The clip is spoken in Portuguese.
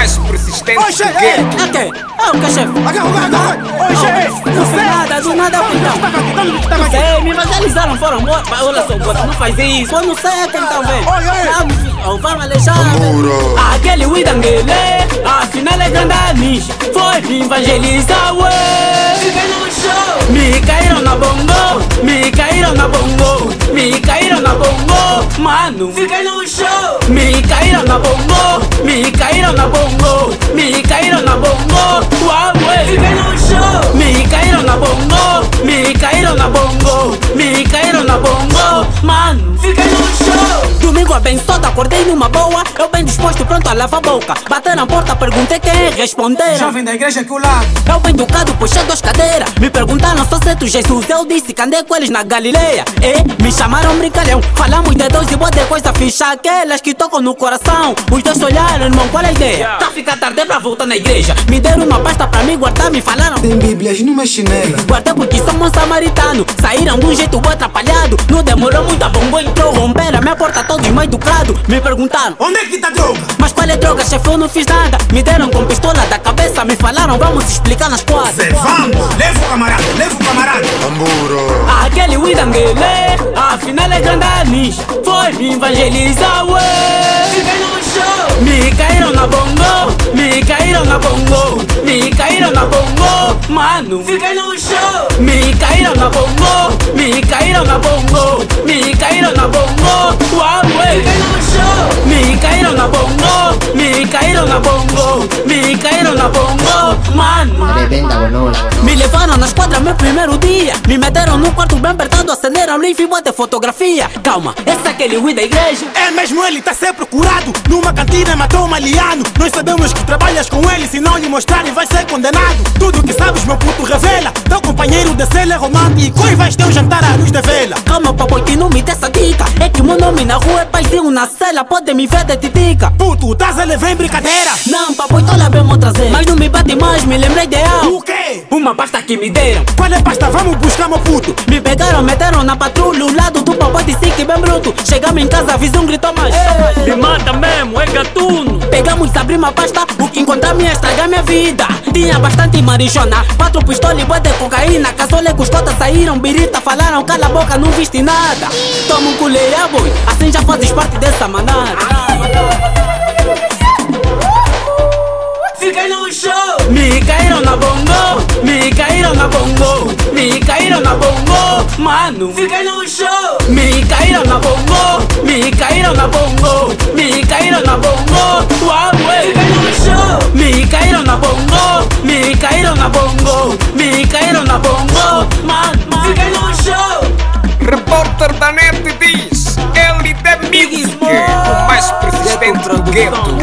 mais persistente Oxe, do gueto. Ok, é o que, chefe? Oxe, Não sei nada, do nada eu então. Não sei, me evangelizaram, foram mortos. Mas Olha só, bota, não faz isso. Eu não sei é quem tá vendo. Oi, oi. Vamos, vamos alejar. Aquele Widangele, afinal é grande nicho. Foi me evangelizar, ué. Fiquei no show. Me caíram na bongo, me caíram na bongo, me caíram na bongo, manu. Mikaira na bongo mikaira na bongo mikaira na bongo. Acordei numa boa. Eu bem disposto, pronto a lavar a boca. Bateram a porta, perguntei quem é, responderam. Jovem da igreja que o lado. Eu bem educado, puxei duas cadeiras. Me perguntaram se tu Jesus. Eu disse que andei com eles na Galileia. E me chamaram brincalhão. Falamos de Deus e boa de coisa ficha. Aquelas que tocam no coração. Os dois olharam, irmão, qual é a ideia? Tá ficar tarde pra voltar na igreja. Me deram uma pasta pra mim guardar, me falaram. Tem bíblias numa chinela. Guardei porque sou um samaritano Saíram de um jeito atrapalhado Não demorou muito, a bomba entrou Romperam a minha porta todo mal educado Me perguntaram Onde é que tá a droga? Mas qual é droga, chefe? Eu não fiz nada Me deram com pistola da cabeça Me falaram, vamos explicar nas quadras Zé, vamos. Leva o camarada, leva o camarada. Amuro. Aquele Widangele Afinal é grande nicho Foi me evangelizar, ué Fiquei no show Me caíram na bongo Me caíram na bongo Me caíram na bongo Mano Fiquei no show Me caíram na bongo Me caíram na bongo Me caíram levaram na esquadra meu primeiro dia Me meteram num quarto bem apertado Acenderam livre e bater fotografia Calma, esse é aquele Wii da igreja É mesmo ele, tá ser procurado. Numa cantina matou um maliano. Nós sabemos que trabalhas com ele. Se não lhe mostrarem, vai ser condenado. Tudo que sabes, meu puto, revela. Teu companheiro de cela é romântico. E vais ter um jantar à luz de vela. Calma papai que não me dê essa dica É que meu nome na rua é paizinho na cela Pode me ver de titica Puto, estás a levar em brincadeira. Não papai, tô lá bem me trazer Mas não me bate mais, me lembrei de algo O quê? Uma pasta que me deram. Qual é pasta? Vamos buscar, meu puto. Me pegaram, meteram na patrulha O lado do papai disse que bem bruto. Chegamos em casa, a visão gritou mais. Me mata mesmo, é gatuno. Pegamos, abrimos a pasta O que encontramos ia estragar minha vida. Tinha bastante marijuana Quatro pistolas e bué de cocaína. Casola com os cotas saíram birita Falaram cala a boca, não viste nada. Toma um culeia, boy Assim já fazes parte dessa manada Mano. Fiquei no show. Me caíram na bongo. Me caíram na bongo. Me caíram na bongo. Uau. Fiquei no show. Me caíram na bongo. Me caíram na bongo. Me caíram na bongo. Mano Fiquei no show. Repórter da NET diz: Ele é Music, o mais persistente do gueto.